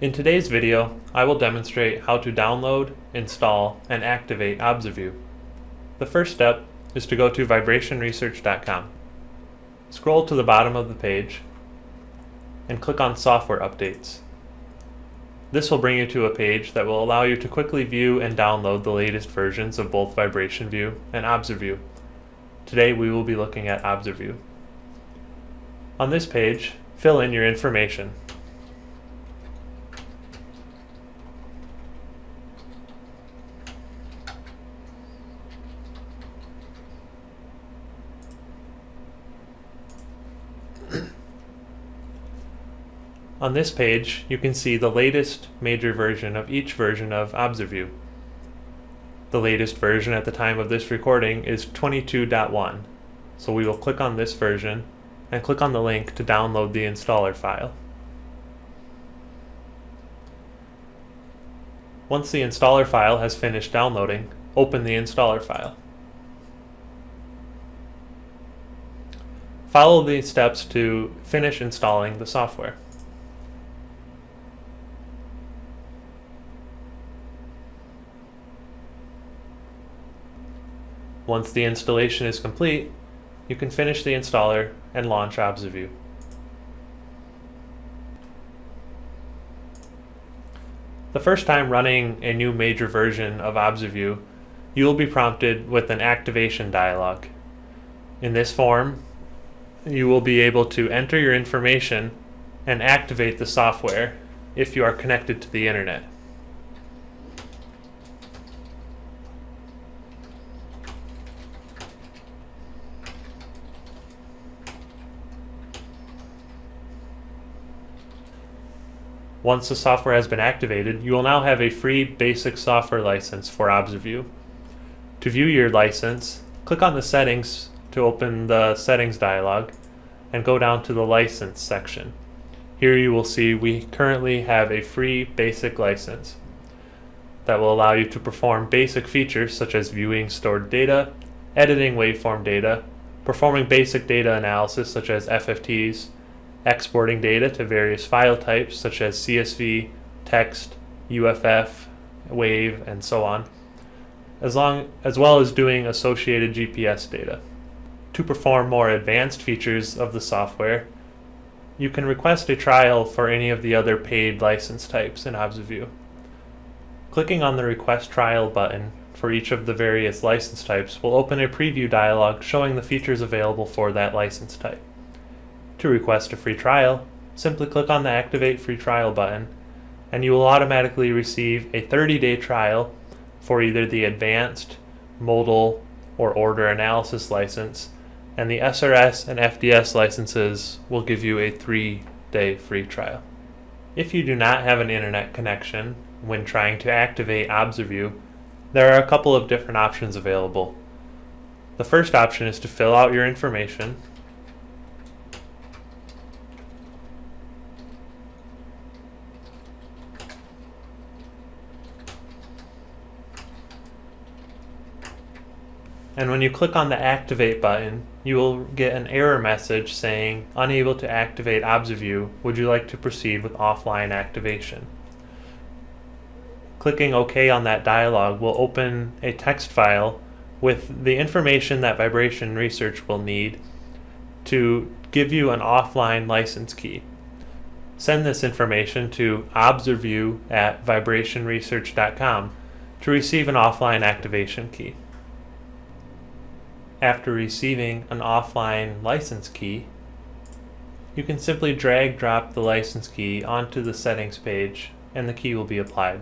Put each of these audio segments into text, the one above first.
In today's video, I will demonstrate how to download, install, and activate ObserView. The first step is to go to vibrationresearch.com. Scroll to the bottom of the page and click on Software Updates. This will bring you to a page that will allow you to quickly view and download the latest versions of both VibrationView and ObserView. Today we will be looking at ObserView. On this page, fill in your information. On this page, you can see the latest major version of each version of ObserView. The latest version at the time of this recording is 22.1, so we will click on this version and click on the link to download the installer file. Once the installer file has finished downloading, open the installer file. Follow these steps to finish installing the software. Once the installation is complete, you can finish the installer and launch ObserView. The first time running a new major version of ObserView, you will be prompted with an activation dialog. In this form, you will be able to enter your information and activate the software if you are connected to the internet. Once the software has been activated, you will now have a free basic software license for ObserView. To view your license, click on the settings to open the settings dialog and go down to the license section. Here you will see we currently have a free basic license that will allow you to perform basic features such as viewing stored data, editing waveform data, performing basic data analysis such as FFTs, exporting data to various file types such as CSV, text, UFF, WAV, and so on, as, long, as well as doing associated GPS data. To perform more advanced features of the software, you can request a trial for any of the other paid license types in ObserView. Clicking on the Request Trial button for each of the various license types will open a preview dialog showing the features available for that license type. To request a free trial, simply click on the Activate Free Trial button, and you will automatically receive a 30-day trial for either the Advanced, Modal, or Order Analysis license, and the SRS and FDS licenses will give you a 3-day free trial. If you do not have an internet connection when trying to activate ObserView, there are a couple of different options available. The first option is to fill out your information And when you click on the Activate button, you will get an error message saying, unable to activate ObserView, would you like to proceed with offline activation? Clicking OK on that dialog will open a text file with the information that Vibration Research will need to give you an offline license key. Send this information to obserview at vibrationresearch.com to receive an offline activation key after receiving an offline license key, you can simply drag drop the license key onto the settings page and the key will be applied.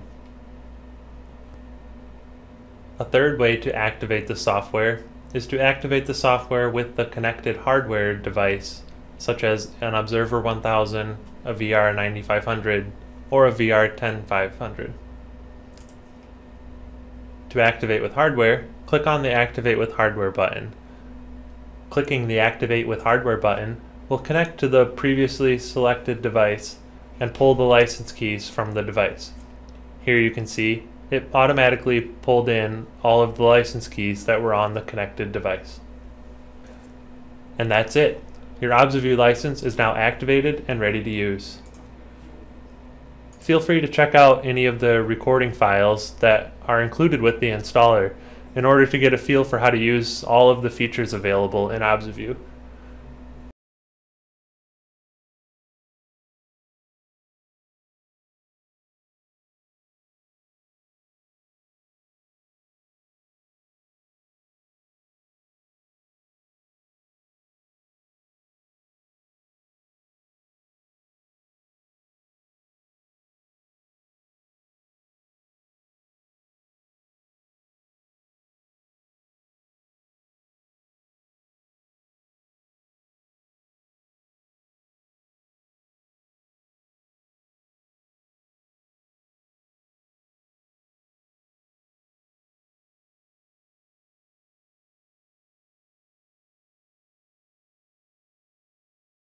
A third way to activate the software is to activate the software with the connected hardware device such as an ObserVR 1000, a VR 9500, or a VR 10500. To activate with hardware, click on the Activate with Hardware button. Clicking the Activate with Hardware button will connect to the previously selected device and pull the license keys from the device. Here you can see it automatically pulled in all of the license keys that were on the connected device. And that's it. Your ObserView license is now activated and ready to use. feel free to check out any of the recording files that are included with the installer in order to get a feel for how to use all of the features available in ObserView.